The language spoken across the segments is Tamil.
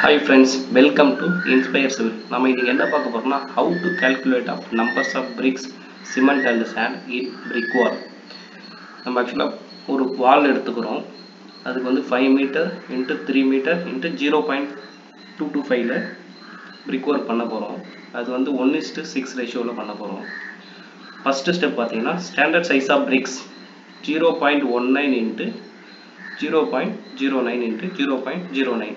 Hi friends welcome to inspire civil நம்ம இன்றைக்கி என்ன பார்க்க போகிறோம்னா how to calculate of numbers of bricks cement and sand in brick wall நம்ம ஆக்சுவலாக ஒரு வால் எடுத்துக்கிறோம். அதுக்கு வந்து five metre into three metre into zero point two two ஃபைவ்ல பிரிக் ஒர்க் பண்ண போகிறோம் அது வந்து ஒன் இஸ்ட்டு சிக்ஸ் ரேஷியோவில் பண்ண போகிறோம் ஃபஸ்ட்டு ஸ்டெப் பார்த்தீங்கன்னா standard size of bricks zero point one nine into zero point zero nine into zero point zero nine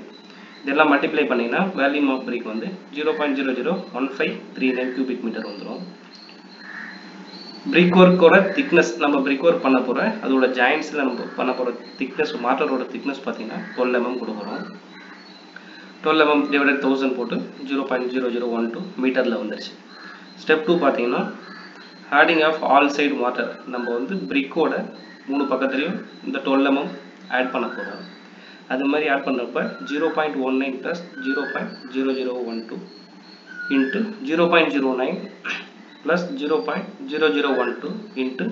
இதெல்லாம் மல்டிப்ளை பண்ணிங்கன்னா வேல்யூம் ஆஃப் பிரிக் வந்து zero point zero zero one five three nine cubic metre வந்துடும் பிரிக் ஒர்க்கோட திக்னஸ் நம்ம பிரிக் ஒர்க் பண்ண போகிற அதோட ஜாயின்ஸில் நம்ம பண்ண போகிற திக்னஸ் மாட்டரோட திக்னஸ் பார்த்தீங்கன்னா டுவெல் எம்எம் கொடுக்குறோம் டுவெல் எம்எம் டிவைடட் தௌசண்ட் போட்டு zero point zero zero one two மீட்டரில் வந்துருச்சு. ஸ்டெப் டூ பார்த்தீங்கன்னா adding of all side water நம்ம வந்து பிரிக்கோட மூணு பக்கத்துலேயும் இந்த டுவெல் எம்எம் ஆட் பண்ண போகிறோம் அது மாதிரி ஆட் பண்ணுறப்ப zero point one nine plus zero point zero zero one two into zero point zero nine plus zero point zero zero one two into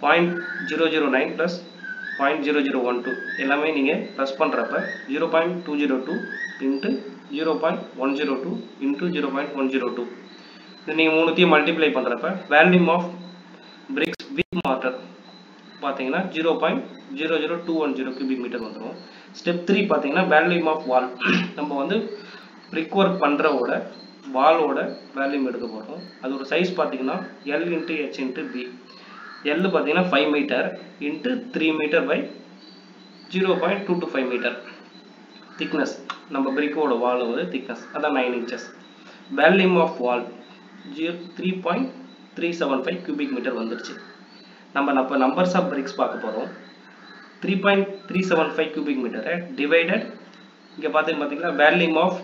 point zero zero nine plus point zero zero one two எல்லாமே நீங்கள் ப்ளஸ் பண்ணுறப்ப zero point two zero two into zero point one zero two into zero point one zero two இது நீங்கள் மூணுத்தையும் மல்டிப்ளை பண்ணுறப்ப வேல்யூம் ஆஃப் பிரிக்ஸ் வித் மாட்டர் பார்த்தீங்கன்னா zero point zero zero two one zero cubic metre வந்துடும் ஸ்டெப் த்ரீ பார்த்தீங்கன்னா வேல்யூம் ஆஃப் வால் நம்ம வந்து பிரிக் ஒர்க் பண்ணுறவோட வாலோட வேல்யூம் எடுக்க போகிறோம் அதோட சைஸ் பார்த்தீங்கன்னா L into H into B L பார்த்தீங்கன்னா five metre into three metre by zero point two two five metre thickness நம்ம பிரிக்கோட வால் வந்து திக்னஸ் அதான் nine inches volume of wall zero three point three seven five cubic metre வந்துருச்சு. நம்ம இப்போ நம்பர்ஸ் ஆஃப் பிரிக்ஸ் பார்க்க போகிறோம் three point three seven five cubic மீட்டரை டிவைடட் இங்கே பார்த்து பார்த்தீங்கன்னா வேல்யூம் ஆஃப்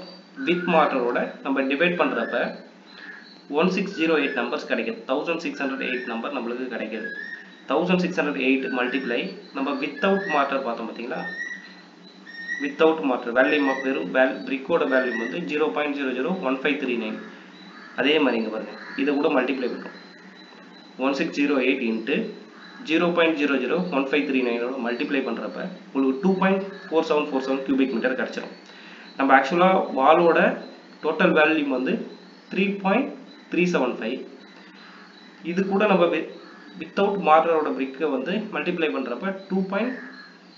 வித் மாட்டரோட நம்ம டிவைட் பண்ணுறப்ப one six zero eight numbers கிடைக்குது. Thousand six hundred eight number நம்மளுக்கு கிடைக்குது. Thousand six hundred eight multiply நம்ம வித்தவுட் மாட்டர் பார்த்தோம் பார்த்தீங்களா? வித்தவுட் மாட்டர் வேல்யூம் ஆஃப் வெறும் வேல் பிரிக்கோட வேல்யூம் வந்து zero point zero zero one five three nine அதே மாதிரி இங்கே பாருங்கள் இதை கூட மல்டிப்ளை பண்ணுறோம் one six zero eight into zero point zero zero one five three நைனோட multiply பண்ணுறப்ப உங்களுக்கு two point four seven four seven cubic metre கிடச்சிரும். நம்ம ஆக்சுவலாக வாலோட டோட்டல் வேல்யூம் வந்து three point three seven five இது கூட நம்ம வித்தவுட் மார்டரோட பிரிக்கை வந்து மல்டிப்ளை பண்ணுறப்ப two point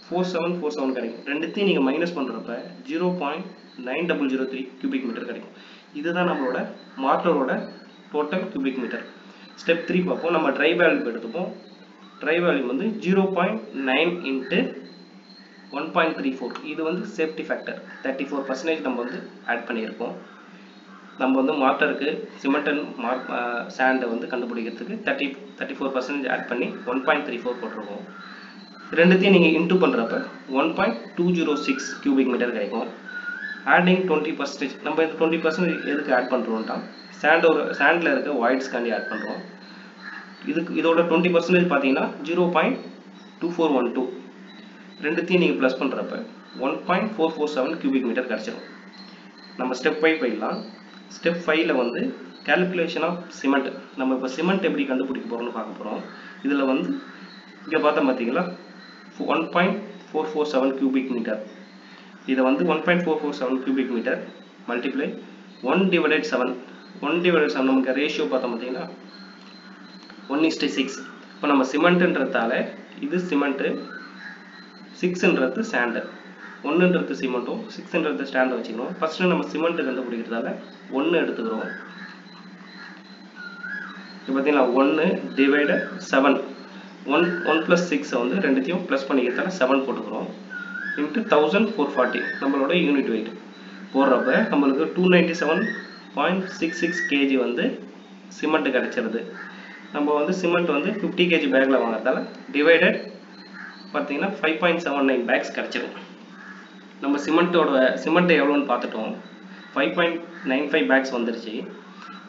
four seven four seven கிடைக்கும். ரெண்டுத்தையும் நீங்கள் மைனஸ் பண்ணுறப்ப zero point nine double zero three cubic metre கிடைக்கும். இதுதான் நம்மளோட மார்டரோட total cubic metre step three பார்ப்போம். நம்ம ட்ரை வேல்யூ எடுத்துப்போம். ட்ரை வேல்யூ வந்து zero point nine into one point three four இது வந்து safety factor thirty four percentage நம்ம வந்து ஆட் பண்ணியிருக்கோம் நம்ம வந்து மாட்டருக்கு சிமெண்ட் அண்ட் மார்க் சேண்டை வந்து கண்டுபிடிக்கிறதுக்கு thirty thirty four percentage add பண்ணி ஒன் பாயிண்ட் த்ரீ ஃபோர் போட்டிருக்கோம். ரெண்டுத்தையும் நீங்கள் இன்ட்டு பண்ணுறப்ப one point two zero six cubic metre கிடைக்கும். ஆடிங் டுவெண்ட்டி பர்சன்டேஜ் நம்ம இந்த டுவெண்ட்டி பர்சன்டேஜ் எதுக்கு ஆட் பண்ணுறோம்ட்டா சாண்டோட சாண்டில் இருக்க வாய்ட்ஸ்காண்டி ஆட் பண்ணுறோம் இதுக்கு இதோட டுவெண்ட்டி பர்சன்டேஜ் பார்த்தீங்கன்னா zero point two four one two ரெண்டுத்தையும் நீங்கள் ப்ளஸ் பண்ணுறப்ப one point four four seven cubic metre கிடச்சிடும் நம்ம ஸ்டெப் ஃபைவ் போயிடலாம். ஸ்டெப் ஃபைவ்ல வந்து கேல்குலேஷன் ஆஃப் சிமெண்ட் நம்ம இப்போ சிமெண்ட் எப்படி கண்டுபிடிக்க போகிறோம்னு பார்க்க போகிறோம் இதில் வந்து இங்கே பார்த்தா பார்த்தீங்களா one point four four seven cubic metre இதை வந்து one point four four seven cubic metre multiply one divided seven one divide seven நமக்கு ரேஷியோ பார்த்தோம் பார்த்தீங்கன்னா ஒன் இஸ்டி சிக்ஸ் இப்போ நம்ம சிமெண்ட்டுன்றதால இது சிமெண்ட்டு சிக்ஸ்ன்றது சாண்டு ஒன்றுன்றது சிமெண்ட்டும் சிக்ஸ்ன்றது ஸ்டாண்டை வச்சுக்கணும். ஃபஸ்ட்டு நம்ம சிமெண்ட்டு கண்டுபிடிக்கிறதால ஒன்று எடுத்துக்கிறோம். இப்போ பார்த்தீங்கன்னா ஒன்று divide seven one one plus சிக்ஸை வந்து ரெண்டுத்தையும் ப்ளஸ் பண்ணிக்கிறதால செவன் போட்டுக்கிறோம். இன்ட்டு தௌசண்ட் ஃபோர் ஃபார்ட்டி நம்மளோட யூனிட் வெயிட் போடுறப்ப நம்மளுக்கு two ninety seven point six six KG வந்து சிமெண்ட்டு கிடச்சிருது. நம்ம வந்து சிமெண்ட் வந்து ஃபிஃப்டி கேஜி பேக்கில் வாங்குறதால டிவைடட் பார்த்தீங்கன்னா five point seven nine bags கிடச்சிரும். நம்ம சிமெண்ட்டோட சிமெண்ட் எவ்வளோன்னு பார்த்துட்டோம். Five point nine five bags வந்துருச்சு.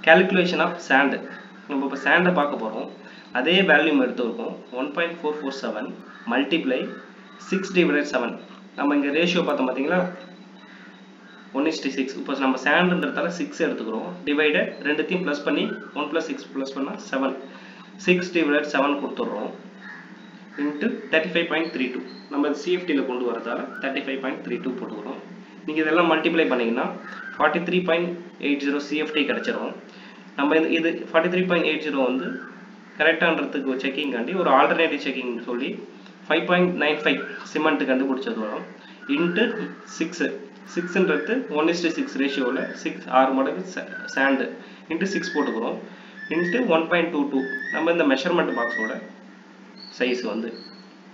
கேல்குலேஷன் ஆஃப் சாண்டு நம்ம இப்போ சாண்டை பார்க்க போகிறோம் அதே வேல்யூம் எடுத்துருக்கோம். One point four four seven multiply six divided seven நம்ம இங்கே ரேஷியோ பார்த்தோம் பார்த்தீங்களா? ஒன் இஸ்டி சிக்ஸ் இப்போ நம்ம சாண்டுன்றதால சிக்ஸ் எடுத்துக்கிறோம். டிவைடட் ரெண்டுத்தையும் ப்ளஸ் பண்ணி ஒன் ப்ளஸ் சிக்ஸ் ப்ளஸ் பண்ணால் செவன் சிக்ஸ் டிவைடட் செவன் கொடுத்துட்றோம். Into thirty five point three two நம்ம சிஎஃப்டியில் கொண்டு வரதால thirty five point three two போட்டுக்கிறோம். நீங்கள் இதெல்லாம் மல்டிப்ளை பண்ணிங்கன்னா forty three point eight zero CFT கிடச்சிரும். நம்ம இது இது forty three point eight zero வந்து கரெக்டான்றதுக்கு செக்கிங்காண்டி ஒரு ஆல்டர்னேட்டிவ் செக்கிங் சொல்லி five point nine five cement கண்டுபிடிச்சது வரும். இன்ட்டு சிக்ஸு சிக்ஸ்ன்றது ஒன் இஸ்டு சிக்ஸ் ரேஷியோவில் சிக்ஸ் ஆறு மடங்கு சாண்டு இன்ட்டு சிக்ஸ் போட்டுக்கிறோம். Into one point two two நம்ம இந்த மெஷர்மெண்ட் பாக்ஸோட சைஸ் வந்து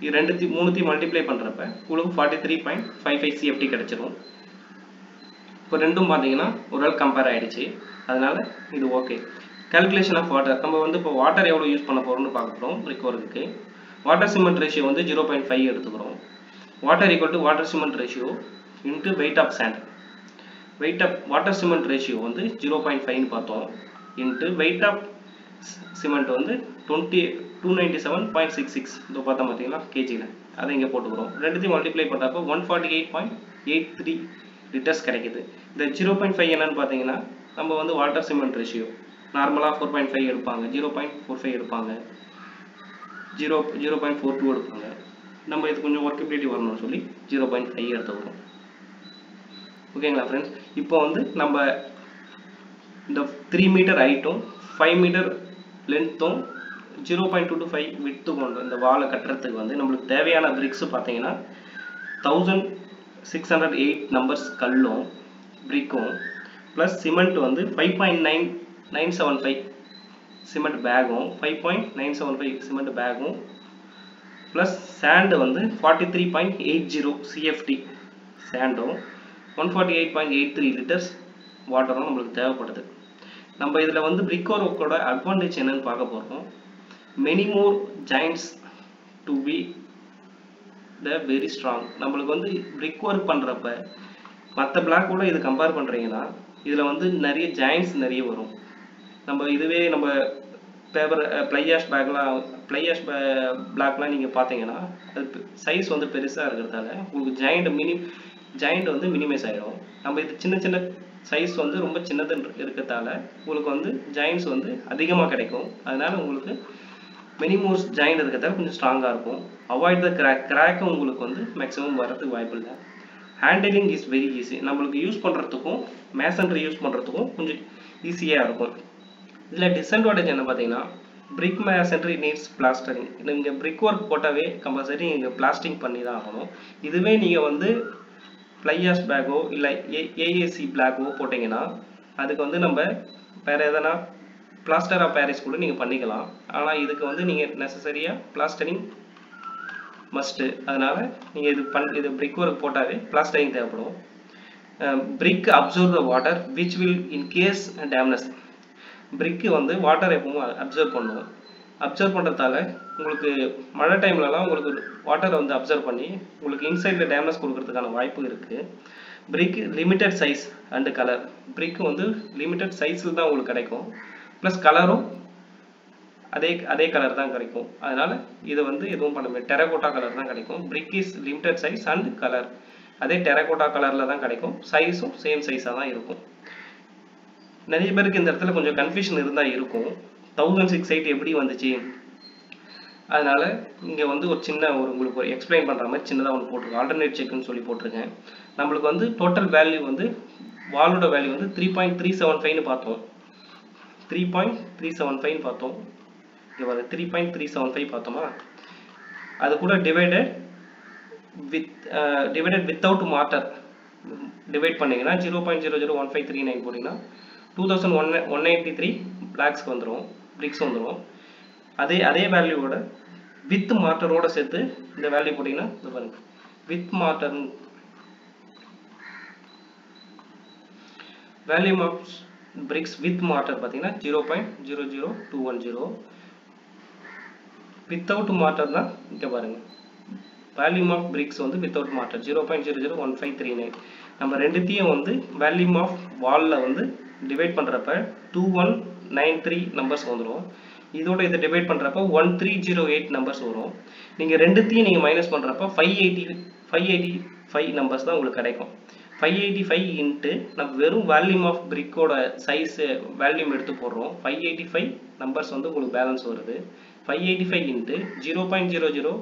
இது ரெண்டுத்தையும் மூணுத்தையும் மல்டிப்ளை பண்ணுறப்ப உங்களுக்கு forty three point five five CFT கிடச்சிரும். இப்போ ரெண்டும் பார்த்தீங்கன்னா ஒரு கம்பேர் ஆகிடுச்சு அதனால் இது ஓகே கால்குலேஷன் ஆஃப் வாட்டர் நம்ம வந்து இப்போ வாட்டர் எவ்வளோ யூஸ் பண்ண போகிறோம்னு பார்க்குறோம் போகிறோம் வாட்டர் சிமெண்ட் ரேஷியோ வந்து ஜீரோ பாயிண்ட் ஃபைவ் எடுத்துக்கிறோம். Water equal to water cement ratio into weight of sand weight of water cement ratio வந்து ஜீரோ பாயிண்ட் ஃபைவ்னு பார்த்தோம். இன்ட்டு வெயிட் ஆஃப் சிமெண்ட் வந்து twenty two ninety seven point six six இதோ பார்த்தா பார்த்தீங்களா? கேஜியில் அதை இங்கே போட்டுக்கிறோம். ரெண்டுத்தையும் மல்டிப்ளை பண்ணுறப்போ one forty eight point eight three litres கிடைக்குது. இந்த ஜீரோ பாயிண்ட் ஃபைவ் என்னன்னு பார்த்தீங்கன்னா நம்ம வந்து வாட்டர் சிமெண்ட் ரேஷியோ நார்மலாக ஃபோர் பாயிண்ட் ஃபைவ் எடுப்பாங்க. ஜீரோ பாயிண்ட் ஃபோர் ஃபைவ் எடுப்பாங்க. Zero zero point four two எடுப்பாங்க. நம்ம இது கொஞ்சம் ஒர்க்கபிலிட்டி வரணும்னு சொல்லி ஜீரோ பாயிண்ட் ஃபைவ் எடுத்துக்கிறோம் ஓகேங்களா ஃப்ரெண்ட்ஸ் இப்போ வந்து நம்ம இந்த த்ரீ மீட்டர் ஹைட்டும் five metre லென்த்தும் zero point two two five விட்டு கொண்டு இந்த வாலை கட்டுறதுக்கு வந்து நம்மளுக்கு தேவையான பிரிக்ஸ் பார்த்தீங்கன்னா thousand six hundred eight numbers கல்லும் பிரிக்கும் ப்ளஸ் சிமெண்ட் வந்து five point nine nine seven five cement பேகும் five point nine seven five cement பேகும் plus sand வந்து forty three point eight zero CFT சேண்டும் one forty eight point eight three litres வாட்டரும் நம்மளுக்கு தேவைப்படுது. நம்ம இதில் வந்து பிரிக் ஒர்க்கோட அட்வான்டேஜ் என்னன்னு பார்க்க போகிறோம் many more to be the very strong நம்மளுக்கு வந்து பிரிக் ஒர்க் பண்ணுறப்ப மற்ற பிளாக்கோட இது கம்பேர் பண்ணுறீங்கன்னா இதில் வந்து நிறைய ஜாயின்ஸ் நிறைய வரும். நம்ம இதுவே நம்ம பேப்பர் பிளையாஷ் பேக்லாம் பிளையாஷ் பிளாக்லாம் நீங்கள் பார்த்தீங்கன்னா அது சைஸ் வந்து பெருசாக இருக்கிறதால உங்களுக்கு ஜாயிண்ட் மினி ஜாயிண்ட் வந்து மினிமைஸ் ஆகிடும் நம்ம இது சின்ன சின்ன சைஸ் வந்து ரொம்ப சின்னது இருக்கிறதால உங்களுக்கு வந்து ஜாயின்ஸ் வந்து அதிகமாக கிடைக்கும். அதனால உங்களுக்கு மினிமோஸ் ஜாயிண்ட் இருக்கிறதால கொஞ்சம் ஸ்ட்ராங்காக இருக்கும். அவாய்ட் த கிராக் கிராக்கும் உங்களுக்கு வந்து மேக்ஸிமம் வரதுக்கு வாய்ப்பு இல்லை. ஹேண்டிலிங் இஸ் வெரி ஈஸி நம்மளுக்கு யூஸ் பண்ணுறதுக்கும் மேசன்ட்ரி யூஸ் பண்ணுறதுக்கும் கொஞ்சம் ஈஸியாக இருக்கும். இதில் டிஸ்அட்வான்டேஜ் என்ன பார்த்தீங்கன்னா பிரிக் மேசன்ட்ரி நீட்ஸ் பிளாஸ்டரிங் நீங்கள் பிரிக் ஒர்க் போட்டாவே கம்பல்சரி நீங்கள் பிளாஸ்டிங் பண்ணி தான் ஆகணும். இதுவே நீங்கள் வந்து ஃப்ளையாஸ் பேக்கோ இல்லை ஏ ஏஏசி பிளாக்கோ போட்டிங்கன்னா அதுக்கு வந்து நம்ம வேறு எதனா பிளாஸ்டர் ஆஃப் பேரிஸ் கூட நீங்கள் பண்ணிக்கலாம். ஆனால் இதுக்கு வந்து நீங்கள் நெசசரியாக பிளாஸ்டரிங் மஸ்ட்டு அதனால் நீங்கள் இது பண் இது பிரிக் ஒர்க் போட்டாவே பிளாஸ்டரிங் தேவைப்படும். Brick absorb the water which will in case dampness பிரிக்கு வந்து வாட்டர் எப்பவும் அப்சர்வ் பண்ணுவோம் அப்சர்வ் பண்ணுறதால உங்களுக்கு மழை டைம்லலாம் உங்களுக்கு வாட்டரை வந்து அப்சர்வ் பண்ணி உங்களுக்கு இன்சைடில் டேமேஜ் கொடுக்கறதுக்கான வாய்ப்பு இருக்குது brick limited size and colour brick வந்து லிமிட்டட் சைஸில் தான் உங்களுக்கு கிடைக்கும். ப்ளஸ் கலரும் அதே அதே கலர் தான் கிடைக்கும். அதனால் இதை வந்து எதுவும் பண்ண முடியாது. டெரகோட்டா கலர் தான் கிடைக்கும். Brick is limited size and colour அதே டெரகோட்டா கலரில் தான் கிடைக்கும். சைஸும் சேம் சைஸாக தான் இருக்கும். நிறைய பேருக்கு இந்த இடத்துல கொஞ்சம் கன்ஃபியூஷன் இருந்தால் இருக்கும். தௌசண்ட் சிக்ஸ் எயிட் எப்படி வந்துச்சு? அதனால இங்கே வந்து ஒரு சின்ன ஒரு உங்களுக்கு ஒரு எக்ஸ்பிளைன் பண்ணுற மாதிரி சின்னதாக ஒன்று போட்டிருக்கேன் ஆல்டர்னேட் செக்னு சொல்லி போட்டிருக்கேன். நம்மளுக்கு வந்து டோட்டல் வேல்யூ வந்து வாலோட வேல்யூ வந்து த்ரீ பாயிண்ட் த்ரீ செவன் ஃபைவ்னு பார்த்தோம். Three point three seven five பார்த்தோம். இங்கே வர three point three seven five பார்த்தோமா? அது கூட divided with divided without mortar divide பண்ணிங்கன்னா zero point zero zero one five three nine போட்டிங்கன்னா two thousand one one ninety three பிளாக்ஸ்க்கு வந்துடும் பிரிக்ஸ் வந்துடும் அதே அதே வேல்யூவோட வித் மாட்டரோட சேர்த்து இந்த வேல்யூ போட்டிங்கன்னா இது பாருங்க with mortar value of bricks with mortar பார்த்தீங்கன்னா zero point zero zero two one zero without mortar தான் இங்கே பாருங்க. வேல்யூம் ஆஃப் பிரிக்ஸ் வந்து without mortar zero point zero zero one five three nine நம்ம ரெண்டுத்தையும் வந்து வேல்யூம் ஆஃப் வாலில் வந்து டிவைட் பண்ணுறப்ப two one nine three numbers வந்துடும் இதோட இதை டிவைட் பண்ணுறப்ப one three zero eight numbers வரும். நீங்கள் ரெண்டுத்தையும் நீங்கள் மைனஸ் பண்ணுறப்ப five eighty five eighty five numbers தான் உங்களுக்கு கிடைக்கும். ஃபைவ் எயிட்டி ஃபைவ் இன்ட்டு நம்ம வெறும் வேல்யூம் ஆஃப் பிரிக்கோட சைஸு வேல்யூம் எடுத்து போடுறோம். ஃபைவ் எயிட்டி ஃபைவ் நம்பர்ஸ் வந்து உங்களுக்கு பேலன்ஸ் வருது. Five eighty five into zero point zero zero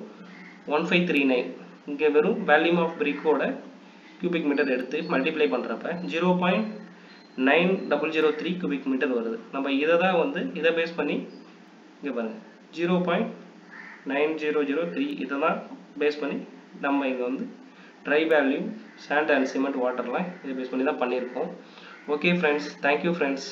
one five three nine இங்கே வெறும் வேல்யூம் ஆஃப் பிரிக்கோட கியூபிக் மீட்டர் எடுத்து மல்டிப்ளை பண்ணுறப்ப zero point nine double zero three cubic metre வருது. நம்ம இதை தான் வந்து இதை பேஸ் பண்ணி இங்கே பாருங்கள் zero point nine zero zero three இதை தான் பேஸ் பண்ணி நம்ம இங்கே வந்து dry value sand and cement வாட்டர்லாம் இதை பேஸ் பண்ணி தான் பண்ணியிருக்கோம். Okay friends thank you friends